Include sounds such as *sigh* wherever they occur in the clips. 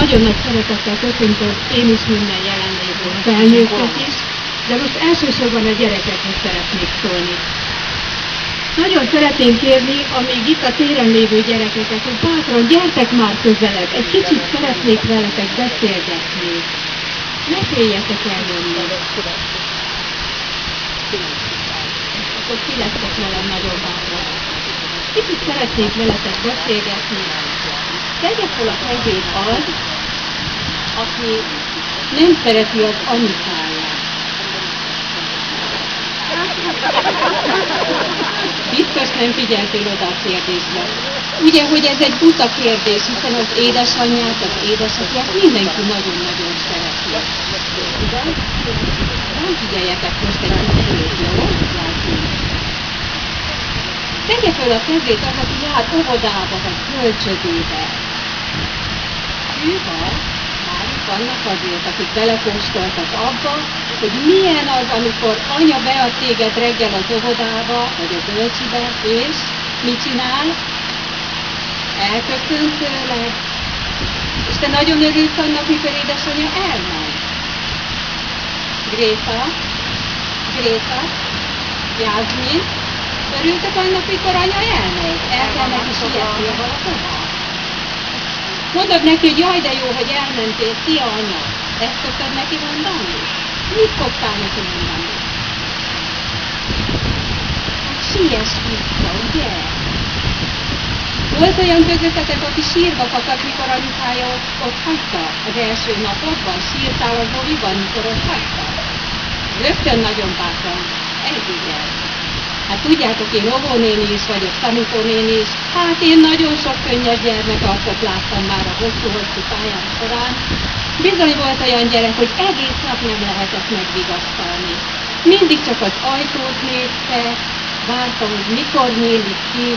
Nagyon nagy szeretettel köszöntöm én is minden jelenlévő felnőttet is, de most elsősorban a gyerekekhez szeretnék szólni. Nagyon szeretném kérni, amíg itt a téren lévő gyerekeket, hogy bátran gyertek már közelebb, egy kicsit szeretnék veletek beszélgetni. Ne féljetek eljönni. Akkor lesztek velem nagyon bátran. Kicsit szeretnék veletek beszélgetni. Tegye fel a kezét az, aki nem szereti az anyukáját. Biztos nem figyeltél oda a kérdésre. Ugye, hogy ez egy buta kérdés, hiszen az édesanyját, az édesapját mindenki nagyon-nagyon szereti. Igaz? Nem figyeljetek most egy kicsit, jó? Tegye föl a kezét az, aki jár óvodába vagy kölcsödébe. Hűha, már vannak azért, akik belekóstoltak abba, hogy milyen az, amikor anya bead téged reggel az óvodába, vagy a bölcsibe, és mit csinál? Elköszön tőled. És te nagyon örülsz annak, mikor édesanyja elmegy. Gréta, Gréta, Jászmin, örültek annak, mikor anya elmegy? El kell neki sietnie valahova? Mondod neki, hogy jaj, de jó, hogy elmentél, szia anya. Ezt szokod neki mondani? Mit szoktál neki mondani? Hát siess vissza, ugye? Volt olyan közöttetek, aki sírva fakadt, mikor anyukája ott, ott hagyta az első napokban? Sírtál az oviban, mikor ott hagyta? Rögtön nagyon bátran. Ez igen. Hát tudjátok, én óvónéni is vagyok, tanítónéni is. Hát én nagyon sok könnyes gyermekarcot láttam már a hosszú-hosszú pályám során. Bizony volt olyan gyerek, hogy egész nap nem lehetett megvigasztalni. Mindig csak az ajtót nézte, várta, hogy mikor nyílik ki,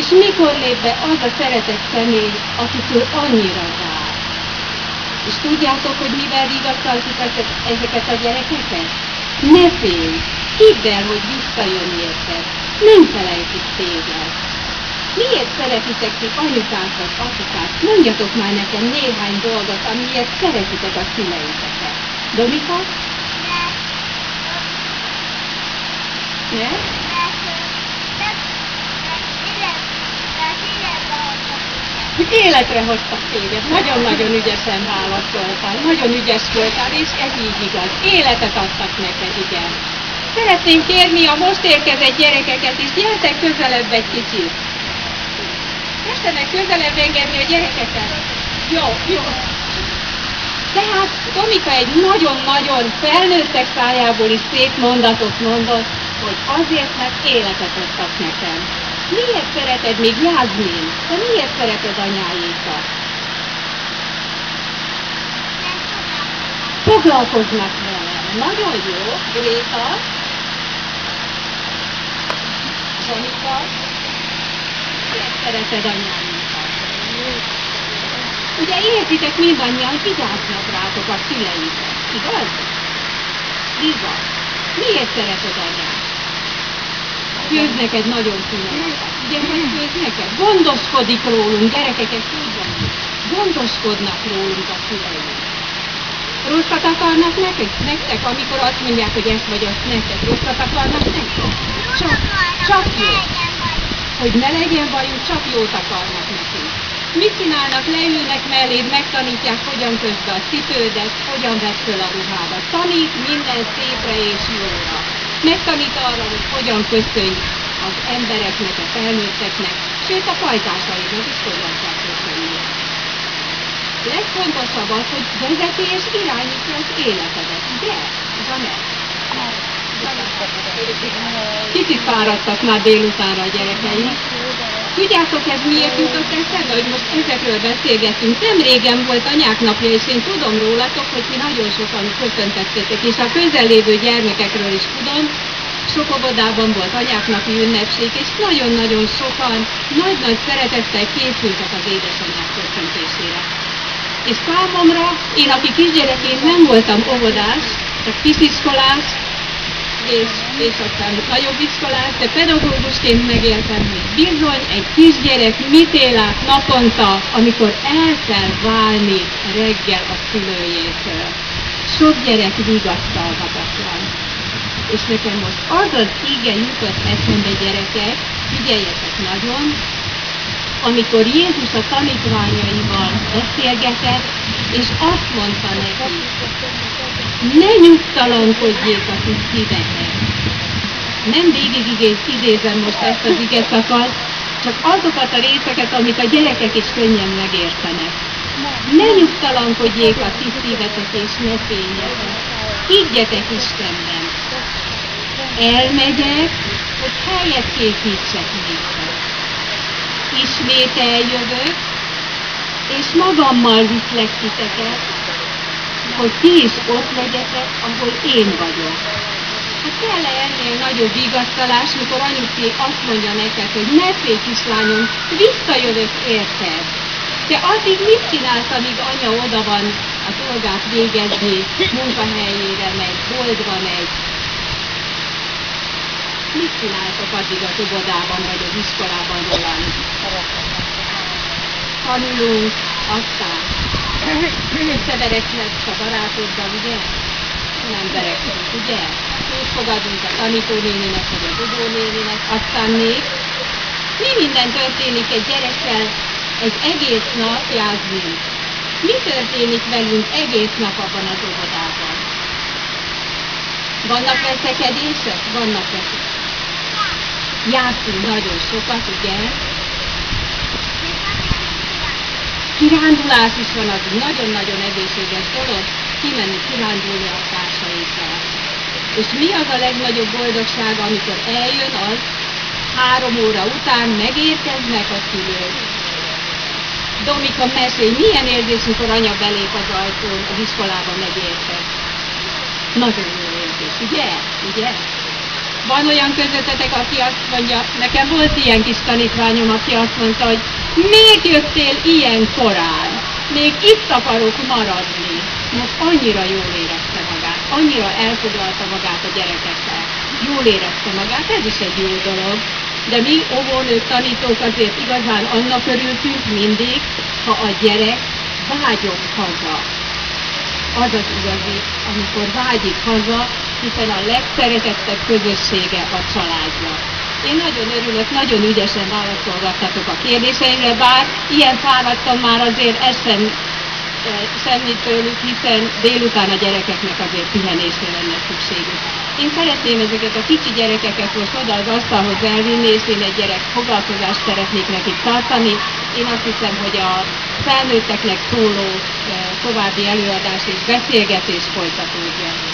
és mikor lép be az a szeretett személy, akitől annyira vár. És tudjátok, hogy mivel vigasztaltuk ezeket a gyerekeket? Ne félj! Hidd el, hogy visszajön érted. Nem felejtik téged. Miért szeretitek ti anyukákat, apukát? Mondjatok már nekem néhány dolgot, amiért szeretitek a szüleiteket. Domika? Ne? Életre hoztak téged, nagyon-nagyon ügyesen válaszoltál, nagyon ügyes voltál, és ez így igaz. Életet adtak neked, igen. Szeretném kérni a most érkezett gyerekeket is, gyertek közelebb egy kicsit. Tessenek közelebb engedni a gyerekeket. Jó, jó. Tehát Tomika egy nagyon-nagyon felnőttek szájából is szép mondatot mondott, hogy azért, mert életet adtak nekem. Miért szereted még Jászmin? Te miért szereted anyáékat? Foglalkoznak vele. Nagyon jó. Gréta? Zsonika? Miért szereted anyáékat? Ugye értitek mindannyian, vigyáznak rátok a szüleitek, igaz? Liza, miért szereted anyát? Főz neked nagyon színeket. Ugye, hogy főz neked? Gondoskodik rólunk, gyerekek, ezt. Gondoskodnak rólunk a szüleink. Rosszat akarnak nektek, nektek, amikor azt mondják, hogy ezt vagy azt nektek, rosszat akarnak nektek? Csak, csak jó. Hogy ne legyen bajuk, csak jót akarnak nekünk. Mit csinálnak? Leülnek melléd, megtanítják, hogyan közd a cipődet, hogyan vedd föl a ruhádat. Tanít minden szépre és jóra. Megtanít arra, hogy hogyan köszönj az embereknek, a felnőtteknek, sőt a pajtásaidnak is hogyan kell köszönni. Legfontosabb az, hogy vezeti és irányítja az életedet, ugye? Zsanett? Kicsit fáradtak már délutánra a gyerekeim. Tudjátok, ez miért jutott eszembe, hogy most ezekről beszélgetünk? Nem régen volt anyák napja, és én tudom rólatok, hogy ti nagyon sokan köszöntettetek, és a közellévő gyermekekről is tudom, sok óvodában volt anyák napi ünnepség, és nagyon-nagyon sokan nagy-nagy szeretettel készültek az édesanyák köszöntésére. És számomra, én aki kisgyerekén nem voltam óvodás, csak kisiskolás, és, és aztán nagyobb iskolát, de pedagógusként megértem, hogy bizony egy kisgyerek mit él át naponta, amikor el kell válni reggel a szülőjétől. Sok gyerek vigasztalhatatlan. És nekem most az az ige jutott eszembe gyerekek, figyeljetek nagyon, amikor Jézus a tanítványaival beszélgetett, és azt mondta neki, ne nyugtalankodjék a ti szívetek. Nem végig idézem most ezt az ige csak azokat a részeket, amit a gyerekek is könnyen megértenek. Ne nyugtalankodjék a ti szívetek és ne féljetek. Higgyetek Istenben. Elmegyek, hogy helyet készítsek néktek. Ismét eljövök, és magammal viszlek titeket, hogy ti is ott legyetek, ahol én vagyok. Hát kell -e ennél nagyobb vigasztalás, mikor anyuki azt mondja neked, hogy ne félj kislányom, visszajövök érted. De addig mit csinálsz, amíg anya oda van a dolgát végezni, munkahelyére megy, boldva megy? Mit csináltok addig az óvodában vagy az iskolában, Roland? Tanulunk, aztán *coughs* összeverekedsz a barátoddal, ugye? Nem verekszünk, ugye? Fogadunk a tanítónéninek, vagy a dudónéninek, aztán még mi minden történik egy gyerekkel egy egész nap játszunk? Mi történik velünk egész nap abban az óvodában? Vannak veszekedések? Vannak veszekedések. Játszunk nagyon sokat, ugye? kirándulás is van, az nagyon-nagyon egészséges dolog, kimenni kirándulni a társaikkal. És mi az a legnagyobb boldogság, amikor eljön az, három óra után megérkeznek a szülők. Domika mesélj, milyen érzés, mikor anya belép az ajtón, az iskolába megérkez. Nagyon jó érzés, ugye? Ugye? Van olyan közöttetek, aki azt mondja, nekem volt ilyen kis tanítványom, aki azt mondta, hogy miért jöttél ilyen korán? Még itt akarok maradni. Most annyira jól érezte magát, annyira elfoglalta magát a gyerekekkel. Jól érezte magát, ez is egy jó dolog. De mi óvónők, tanítók azért igazán annak örültünk mindig, ha a gyerek vágyott haza. Az az igazi, amikor vágyik haza, hiszen a legszeretettebb közössége a családja. Én nagyon örülök, nagyon ügyesen válaszolgattatok a kérdéseimre, bár ilyen fáradtam már azért ez sem semmit tőlük, hiszen délután a gyerekeknek azért pihenésre lenne szükségük. Én szeretném ezeket a kicsi gyerekeket most oda az asztalhoz elvinni, és én egy gyerek foglalkozást szeretnék nekik tartani. Én azt hiszem, hogy a felnőtteknek szóló további előadás és beszélgetés folytatódjon.